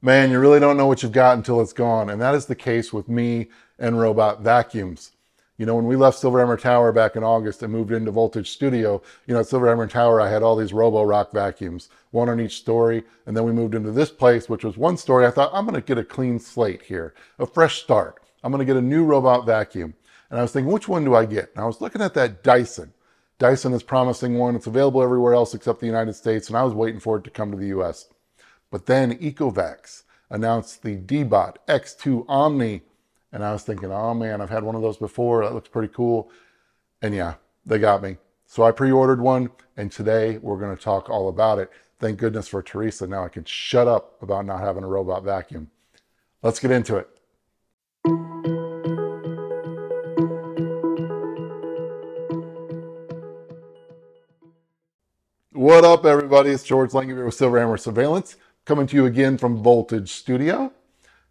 Man, you really don't know what you've got until it's gone. And that is the case with me and robot vacuums. You know, when we left Silverhammer Tower back in August and moved into Voltage Studio, you know, at Silverhammer Tower, I had all these Roborock vacuums, one on each story. And then we moved into this place, which was one story. I thought, I'm going to get a clean slate here, a fresh start. I'm going to get a new robot vacuum. And I was thinking, which one do I get? And I was looking at that Dyson. Dyson is promising one. It's available everywhere else except the United States. And I was waiting for it to come to the US. But then Ecovacs announced the Deebot X2 Omni. And I was thinking, oh man, I've had one of those before. That looks pretty cool. And yeah, they got me. So I pre-ordered one and today we're going to talk all about it. Thank goodness for Teresa. Now I can shut up about not having a robot vacuum. Let's get into it. What up, everybody? It's George Langabeer with Silver Silverhammer Surveillance, coming to you again from Voltage Studio.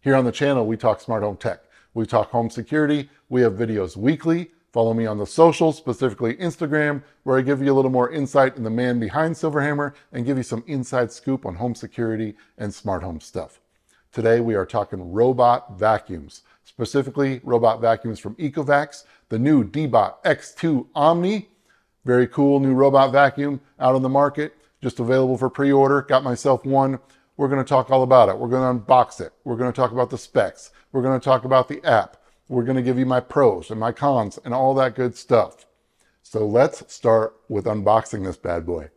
Here on the channel, we talk smart home tech. We talk home security. We have videos weekly. Follow me on the socials, specifically Instagram, where I give you a little more insight in the man behind Silverhammer and give you some inside scoop on home security and smart home stuff. Today, we are talking robot vacuums, specifically robot vacuums from Ecovacs, the new Deebot X2 Omni, very cool new robot vacuum out on the market, just available for pre-order. Got myself one. We're going to talk all about it. We're going to unbox it. We're going to talk about the specs. We're going to talk about the app. We're going to give you my pros and my cons and all that good stuff. So let's start with unboxing this bad boy.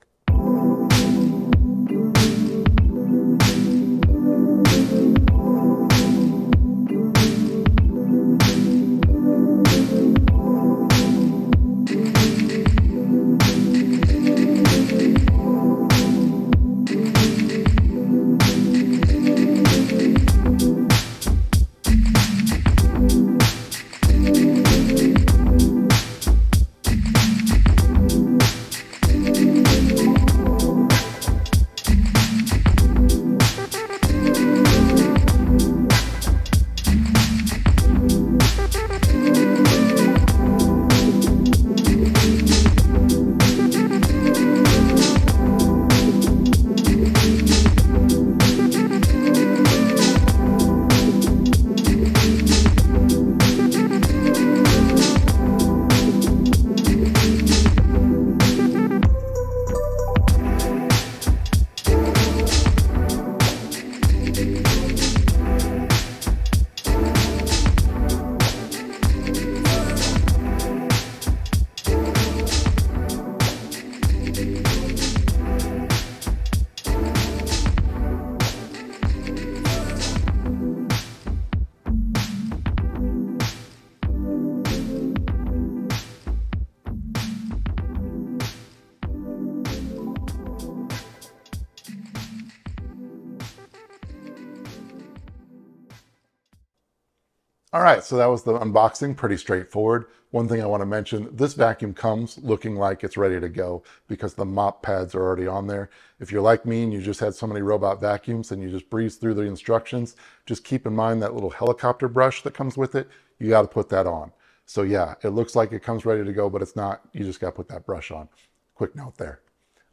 All right, so that was the unboxing, pretty straightforward. One thing I wanna mention, this vacuum comes looking like it's ready to go because the mop pads are already on there. If you're like me and you just had so many robot vacuums and you just breeze through the instructions, just keep in mind that little helicopter brush that comes with it, you gotta put that on. So yeah, it looks like it comes ready to go, but it's not. You just gotta put that brush on. Quick note there.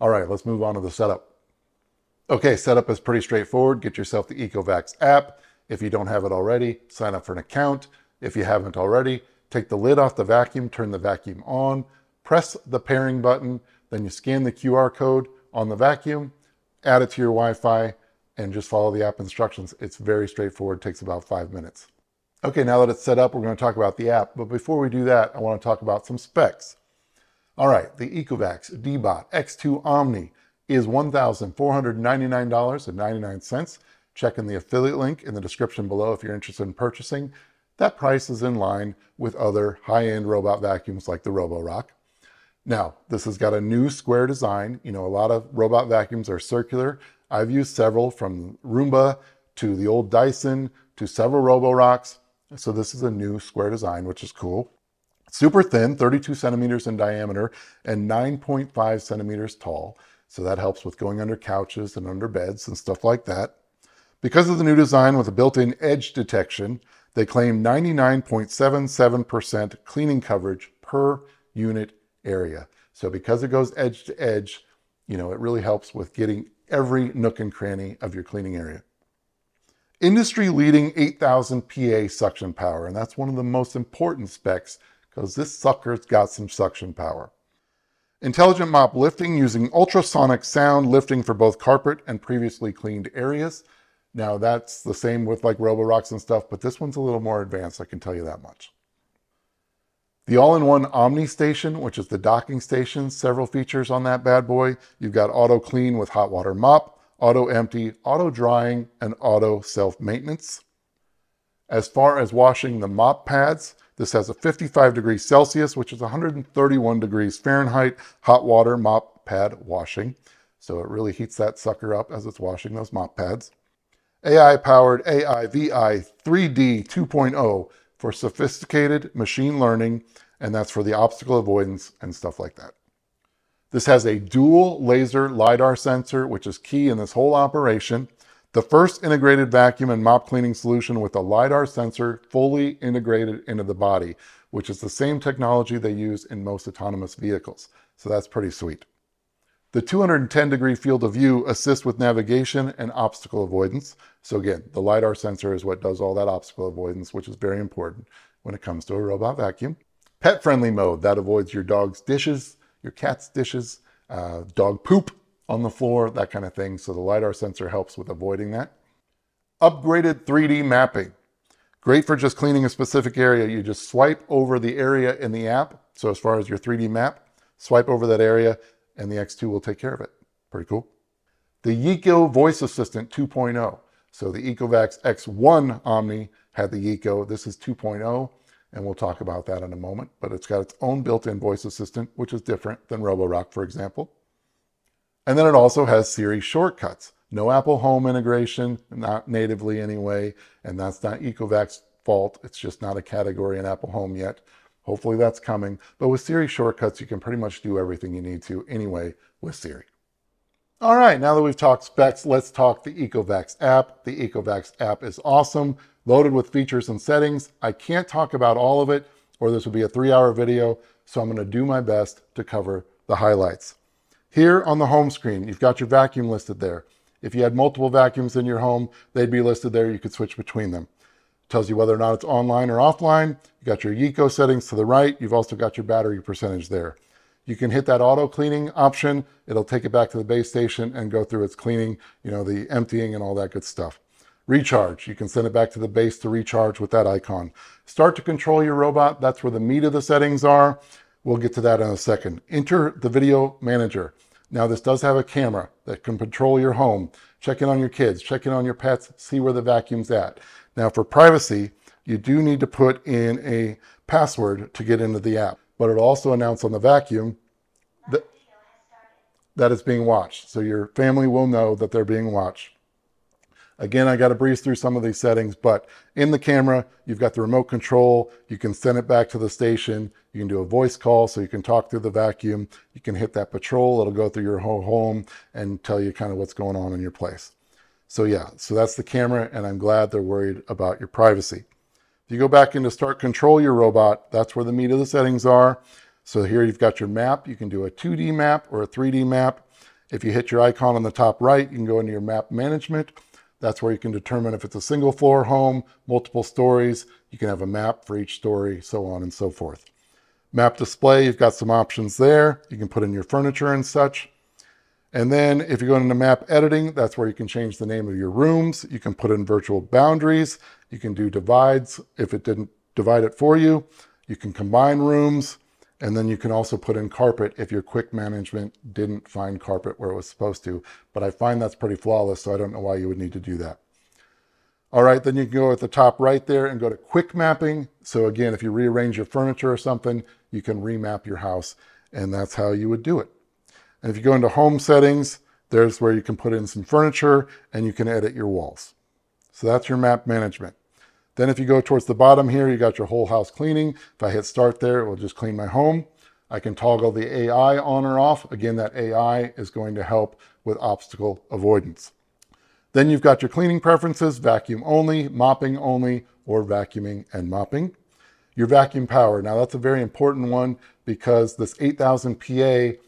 All right, let's move on to the setup. Okay, setup is pretty straightforward. Get yourself the Ecovacs app if you don't have it already, sign up for an account. If you haven't already, take the lid off the vacuum, turn the vacuum on, press the pairing button, then you scan the QR code on the vacuum, add it to your Wi-Fi, and just follow the app instructions. It's very straightforward, takes about five minutes. Okay, now that it's set up, we're gonna talk about the app. But before we do that, I wanna talk about some specs. All right, the Ecovacs Deebot X2 Omni is $1,499.99. Check in the affiliate link in the description below if you're interested in purchasing. That price is in line with other high-end robot vacuums like the Roborock. Now, this has got a new square design. You know, a lot of robot vacuums are circular. I've used several from Roomba to the old Dyson to several Roborocks. So this is a new square design, which is cool. Super thin, 32 centimeters in diameter and 9.5 centimeters tall. So that helps with going under couches and under beds and stuff like that. Because of the new design with a built-in edge detection, they claim 99.77% cleaning coverage per unit area. So because it goes edge to edge, you know, it really helps with getting every nook and cranny of your cleaning area. Industry leading 8000 PA suction power, and that's one of the most important specs because this sucker's got some suction power. Intelligent mop lifting using ultrasonic sound lifting for both carpet and previously cleaned areas. Now that's the same with like Roborock's and stuff, but this one's a little more advanced, I can tell you that much. The all-in-one Omni Station, which is the docking station, several features on that bad boy. You've got auto clean with hot water mop, auto empty, auto drying, and auto self-maintenance. As far as washing the mop pads, this has a 55 degrees Celsius, which is 131 degrees Fahrenheit hot water mop pad washing. So it really heats that sucker up as it's washing those mop pads. AI powered AIVI 3D 2.0 for sophisticated machine learning, and that's for the obstacle avoidance and stuff like that. This has a dual laser LiDAR sensor, which is key in this whole operation. The first integrated vacuum and mop cleaning solution with a LiDAR sensor fully integrated into the body, which is the same technology they use in most autonomous vehicles. So that's pretty sweet. The 210 degree field of view assists with navigation and obstacle avoidance. So again, the LiDAR sensor is what does all that obstacle avoidance, which is very important when it comes to a robot vacuum. Pet friendly mode, that avoids your dog's dishes, your cat's dishes, uh, dog poop on the floor, that kind of thing. So the LiDAR sensor helps with avoiding that. Upgraded 3D mapping. Great for just cleaning a specific area. You just swipe over the area in the app. So as far as your 3D map, swipe over that area and the X2 will take care of it. Pretty cool. The YIKO Voice Assistant 2.0. So the Ecovacs X1 Omni had the YIKO. This is 2.0, and we'll talk about that in a moment. But it's got its own built-in voice assistant, which is different than Roborock, for example. And then it also has Siri shortcuts. No Apple Home integration, not natively anyway, and that's not Ecovac's fault. It's just not a category in Apple Home yet. Hopefully that's coming. But with Siri shortcuts, you can pretty much do everything you need to anyway with Siri. All right, now that we've talked specs, let's talk the Ecovacs app. The Ecovacs app is awesome, loaded with features and settings. I can't talk about all of it, or this would be a three hour video, so I'm gonna do my best to cover the highlights. Here on the home screen, you've got your vacuum listed there. If you had multiple vacuums in your home, they'd be listed there. You could switch between them tells you whether or not it's online or offline. You got your YIKO settings to the right. You've also got your battery percentage there. You can hit that auto cleaning option. It'll take it back to the base station and go through its cleaning, you know, the emptying and all that good stuff. Recharge, you can send it back to the base to recharge with that icon. Start to control your robot. That's where the meat of the settings are. We'll get to that in a second. Enter the video manager. Now this does have a camera that can patrol your home. Check in on your kids, check in on your pets, see where the vacuum's at. Now for privacy, you do need to put in a password to get into the app, but it also announce on the vacuum that, that it's being watched. So your family will know that they're being watched. Again, I got to breeze through some of these settings, but in the camera, you've got the remote control. You can send it back to the station. You can do a voice call so you can talk through the vacuum. You can hit that patrol. It'll go through your whole home and tell you kind of what's going on in your place. So yeah, so that's the camera and I'm glad they're worried about your privacy. If you go back into start control your robot, that's where the meat of the settings are. So here you've got your map. You can do a 2D map or a 3D map. If you hit your icon on the top right, you can go into your map management. That's where you can determine if it's a single floor home, multiple stories. You can have a map for each story, so on and so forth. Map display, you've got some options there. You can put in your furniture and such. And then if you go into map editing, that's where you can change the name of your rooms. You can put in virtual boundaries. You can do divides if it didn't divide it for you. You can combine rooms. And then you can also put in carpet if your quick management didn't find carpet where it was supposed to. But I find that's pretty flawless, so I don't know why you would need to do that. All right, then you can go at the top right there and go to quick mapping. So again, if you rearrange your furniture or something, you can remap your house, and that's how you would do it. And if you go into home settings, there's where you can put in some furniture and you can edit your walls. So that's your map management. Then if you go towards the bottom here, you got your whole house cleaning. If I hit start there, it will just clean my home. I can toggle the AI on or off. Again, that AI is going to help with obstacle avoidance. Then you've got your cleaning preferences, vacuum only, mopping only, or vacuuming and mopping. Your vacuum power. Now that's a very important one because this 8000 PA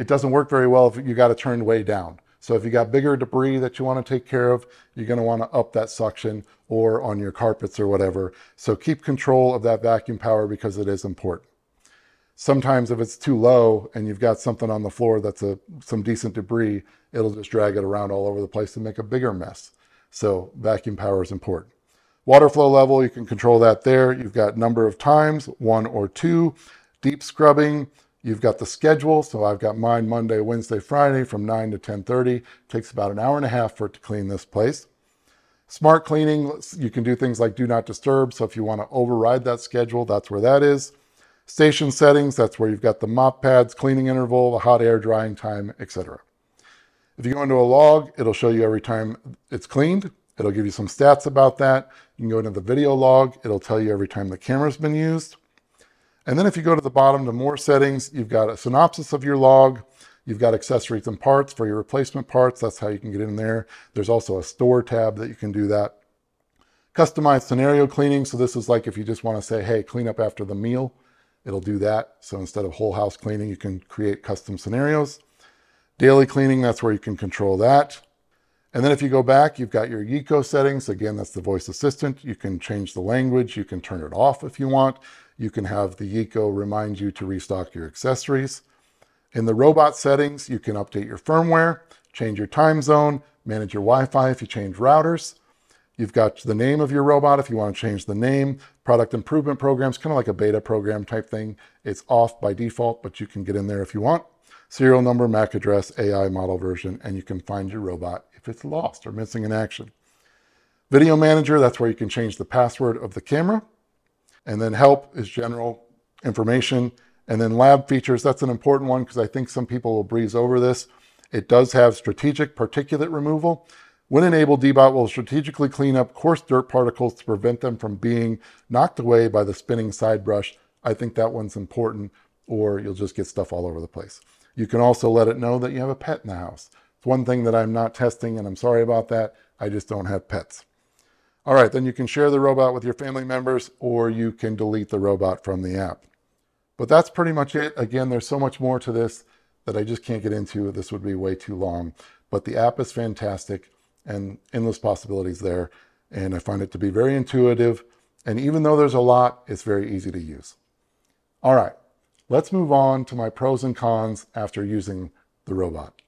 it doesn't work very well if you got to turn way down. So if you got bigger debris that you want to take care of, you're going to want to up that suction or on your carpets or whatever. So keep control of that vacuum power because it is important. Sometimes if it's too low and you've got something on the floor that's a, some decent debris, it'll just drag it around all over the place and make a bigger mess. So vacuum power is important. Water flow level, you can control that there. You've got number of times, one or two. Deep scrubbing, You've got the schedule. So I've got mine Monday, Wednesday, Friday from 9 to 10.30. Takes about an hour and a half for it to clean this place. Smart cleaning, you can do things like do not disturb. So if you want to override that schedule, that's where that is. Station settings, that's where you've got the mop pads, cleaning interval, the hot air drying time, etc. If you go into a log, it'll show you every time it's cleaned. It'll give you some stats about that. You can go into the video log. It'll tell you every time the camera's been used. And then if you go to the bottom to more settings, you've got a synopsis of your log. You've got accessories and parts for your replacement parts. That's how you can get in there. There's also a store tab that you can do that. Customized scenario cleaning. So this is like if you just want to say, hey, clean up after the meal, it'll do that. So instead of whole house cleaning, you can create custom scenarios. Daily cleaning, that's where you can control that. And then if you go back, you've got your YIKO settings. Again, that's the voice assistant. You can change the language. You can turn it off if you want. You can have the YIKO remind you to restock your accessories. In the robot settings, you can update your firmware, change your time zone, manage your Wi-Fi if you change routers. You've got the name of your robot if you want to change the name. Product improvement programs, kind of like a beta program type thing. It's off by default, but you can get in there if you want. Serial number, MAC address, AI model version, and you can find your robot if it's lost or missing in action. Video Manager, that's where you can change the password of the camera. And then help is general information. And then lab features, that's an important one because I think some people will breeze over this. It does have strategic particulate removal. When enabled, Deebot will strategically clean up coarse dirt particles to prevent them from being knocked away by the spinning side brush. I think that one's important or you'll just get stuff all over the place. You can also let it know that you have a pet in the house. It's one thing that I'm not testing, and I'm sorry about that. I just don't have pets. All right, then you can share the robot with your family members, or you can delete the robot from the app. But that's pretty much it. Again, there's so much more to this that I just can't get into. This would be way too long. But the app is fantastic and endless possibilities there. And I find it to be very intuitive. And even though there's a lot, it's very easy to use. All right, let's move on to my pros and cons after using the robot.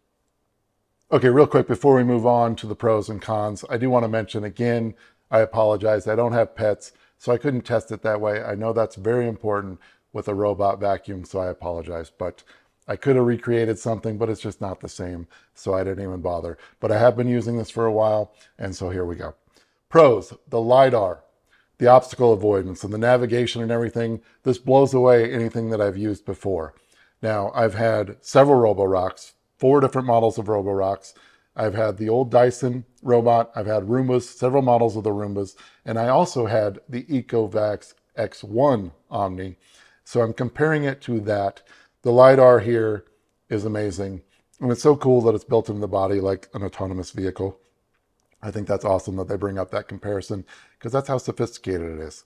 Okay, real quick before we move on to the pros and cons, I do want to mention again, I apologize. I don't have pets, so I couldn't test it that way. I know that's very important with a robot vacuum, so I apologize. But I could have recreated something, but it's just not the same, so I didn't even bother. But I have been using this for a while, and so here we go. Pros, the LiDAR, the obstacle avoidance, and the navigation and everything. This blows away anything that I've used before. Now, I've had several Roborocks, four different models of Roborocks. I've had the old Dyson robot. I've had Roombas, several models of the Roombas. And I also had the Ecovacs X1 Omni. So I'm comparing it to that. The LiDAR here is amazing. And it's so cool that it's built into the body like an autonomous vehicle. I think that's awesome that they bring up that comparison because that's how sophisticated it is.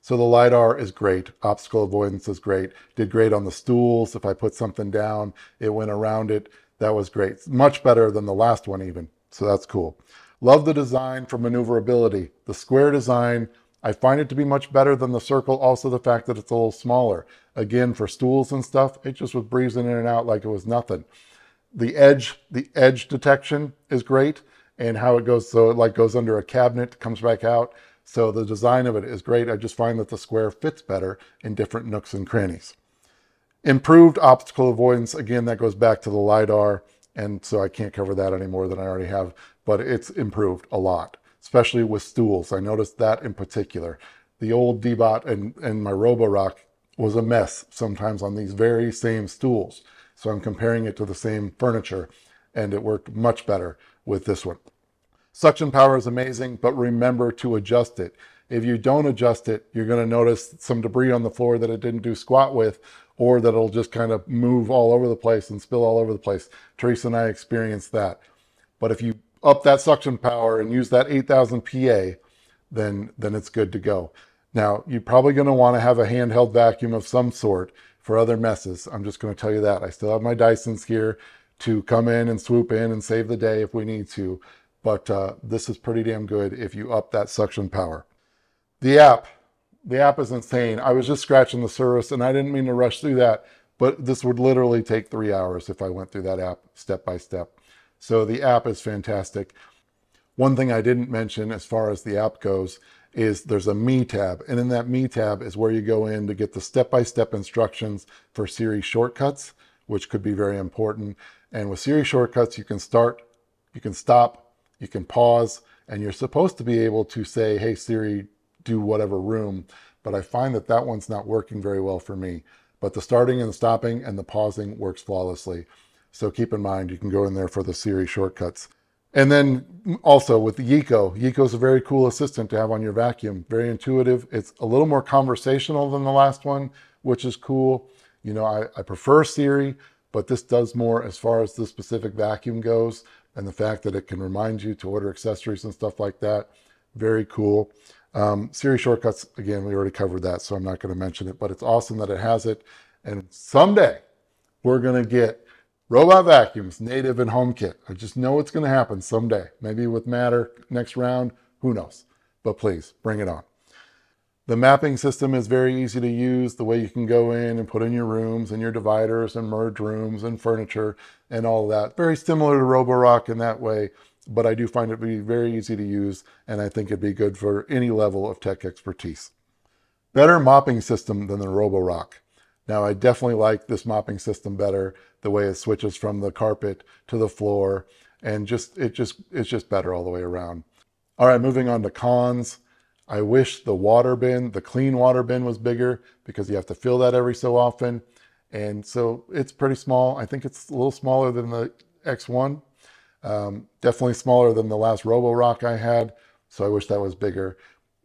So the LiDAR is great. Obstacle avoidance is great. Did great on the stools. If I put something down, it went around it. That was great. Much better than the last one even. So that's cool. Love the design for maneuverability. The square design, I find it to be much better than the circle. Also the fact that it's a little smaller. Again, for stools and stuff, it just was breezing in and out like it was nothing. The edge, the edge detection is great and how it goes, so it like goes under a cabinet, comes back out. So the design of it is great. I just find that the square fits better in different nooks and crannies. Improved obstacle avoidance, again, that goes back to the LiDAR, and so I can't cover that any more than I already have, but it's improved a lot, especially with stools. I noticed that in particular. The old Deebot and, and my Roborock was a mess sometimes on these very same stools. So I'm comparing it to the same furniture, and it worked much better with this one. Suction power is amazing, but remember to adjust it. If you don't adjust it, you're going to notice some debris on the floor that it didn't do squat with, or that it'll just kind of move all over the place and spill all over the place. Teresa and I experienced that. But if you up that suction power and use that 8000 PA, then, then it's good to go. Now, you're probably going to want to have a handheld vacuum of some sort for other messes. I'm just going to tell you that. I still have my Dysons here to come in and swoop in and save the day if we need to. But uh, this is pretty damn good if you up that suction power. The app, the app is insane. I was just scratching the surface and I didn't mean to rush through that, but this would literally take three hours if I went through that app step by step. So the app is fantastic. One thing I didn't mention as far as the app goes is there's a Me tab. And in that Me tab is where you go in to get the step-by-step -step instructions for Siri shortcuts, which could be very important. And with Siri shortcuts, you can start, you can stop, you can pause, and you're supposed to be able to say, hey, Siri, do whatever room. But I find that that one's not working very well for me. But the starting and the stopping and the pausing works flawlessly. So keep in mind, you can go in there for the Siri shortcuts. And then also with Yiko, Yiko is a very cool assistant to have on your vacuum. Very intuitive. It's a little more conversational than the last one, which is cool. You know, I, I prefer Siri, but this does more as far as the specific vacuum goes. And the fact that it can remind you to order accessories and stuff like that. Very cool. Um, Siri shortcuts, again, we already covered that, so I'm not going to mention it, but it's awesome that it has it. And someday we're going to get Robot vacuums, native and HomeKit. I just know it's going to happen someday. Maybe with Matter next round, who knows? But please, bring it on. The mapping system is very easy to use. The way you can go in and put in your rooms and your dividers and merge rooms and furniture and all that. Very similar to Roborock in that way, but I do find it to be very easy to use and I think it'd be good for any level of tech expertise. Better mopping system than the Roborock. Now I definitely like this mopping system better, the way it switches from the carpet to the floor and just it just it's just better all the way around. All right, moving on to cons. I wish the water bin, the clean water bin was bigger because you have to fill that every so often. And so it's pretty small. I think it's a little smaller than the X1. Um, definitely smaller than the last Roborock I had. So I wish that was bigger.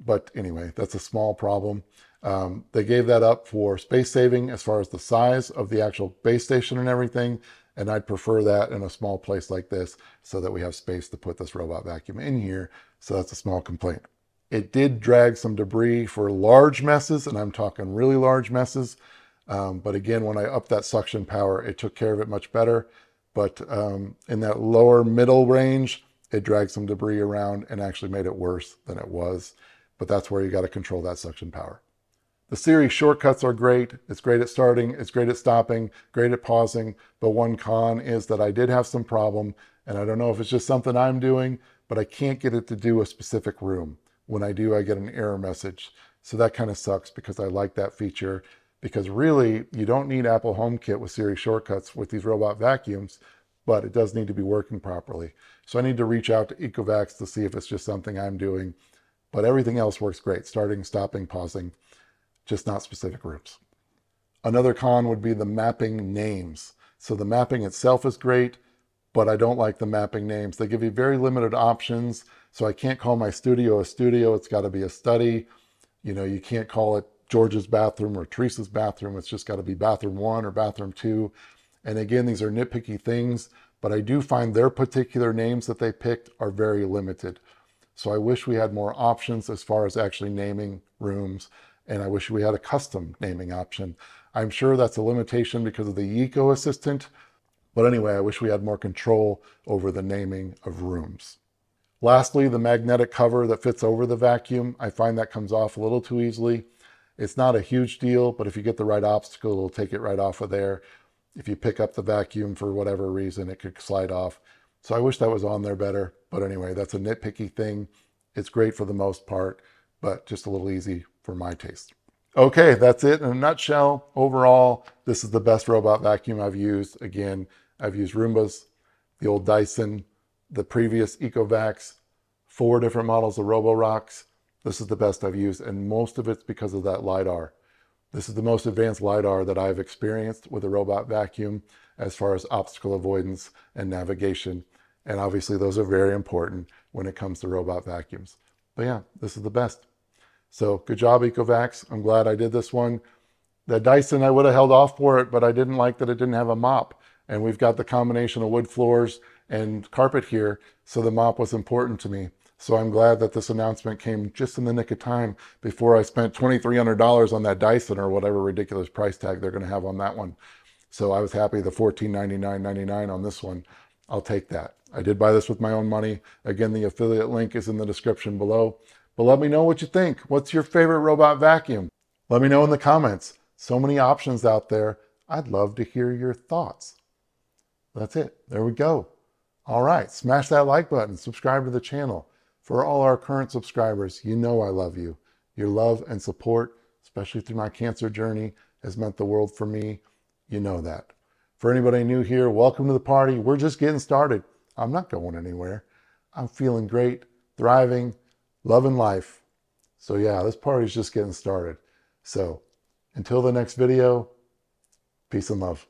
But anyway, that's a small problem. Um, they gave that up for space saving as far as the size of the actual base station and everything. And I'd prefer that in a small place like this so that we have space to put this robot vacuum in here. So that's a small complaint. It did drag some debris for large messes, and I'm talking really large messes. Um, but again, when I upped that suction power, it took care of it much better. But um, in that lower middle range, it dragged some debris around and actually made it worse than it was. But that's where you got to control that suction power. The Siri shortcuts are great. It's great at starting, it's great at stopping, great at pausing. But one con is that I did have some problem, and I don't know if it's just something I'm doing, but I can't get it to do a specific room. When I do, I get an error message. So that kind of sucks because I like that feature because really you don't need Apple HomeKit with Siri shortcuts with these robot vacuums, but it does need to be working properly. So I need to reach out to Ecovacs to see if it's just something I'm doing, but everything else works great, starting, stopping, pausing just not specific groups. Another con would be the mapping names. So the mapping itself is great, but I don't like the mapping names. They give you very limited options. So I can't call my studio a studio. It's got to be a study. You know, you can't call it George's bathroom or Teresa's bathroom. It's just got to be bathroom one or bathroom two. And again, these are nitpicky things, but I do find their particular names that they picked are very limited. So I wish we had more options as far as actually naming rooms and I wish we had a custom naming option. I'm sure that's a limitation because of the YIKO Assistant, but anyway, I wish we had more control over the naming of rooms. Lastly, the magnetic cover that fits over the vacuum. I find that comes off a little too easily. It's not a huge deal, but if you get the right obstacle, it'll take it right off of there. If you pick up the vacuum for whatever reason, it could slide off. So I wish that was on there better. But anyway, that's a nitpicky thing. It's great for the most part, but just a little easy for my taste. Okay, that's it in a nutshell. Overall, this is the best robot vacuum I've used. Again, I've used Roombas, the old Dyson, the previous Ecovacs, four different models of Roborocks. This is the best I've used, and most of it's because of that LiDAR. This is the most advanced LiDAR that I've experienced with a robot vacuum as far as obstacle avoidance and navigation. And obviously those are very important when it comes to robot vacuums. But yeah, this is the best. So good job, Ecovacs. I'm glad I did this one. The Dyson, I would have held off for it, but I didn't like that it didn't have a mop. And we've got the combination of wood floors and carpet here, so the mop was important to me. So I'm glad that this announcement came just in the nick of time before I spent $2,300 on that Dyson or whatever ridiculous price tag they're going to have on that one. So I was happy the $14.99.99 on this one. I'll take that. I did buy this with my own money. Again, the affiliate link is in the description below. But let me know what you think. What's your favorite robot vacuum? Let me know in the comments. So many options out there. I'd love to hear your thoughts. That's it. There we go. All right. Smash that like button. Subscribe to the channel. For all our current subscribers, you know I love you. Your love and support, especially through my cancer journey, has meant the world for me. You know that. For anybody new here, welcome to the party. We're just getting started. I'm not going anywhere. I'm feeling great, thriving, loving life. So yeah, this party's just getting started. So until the next video, peace and love.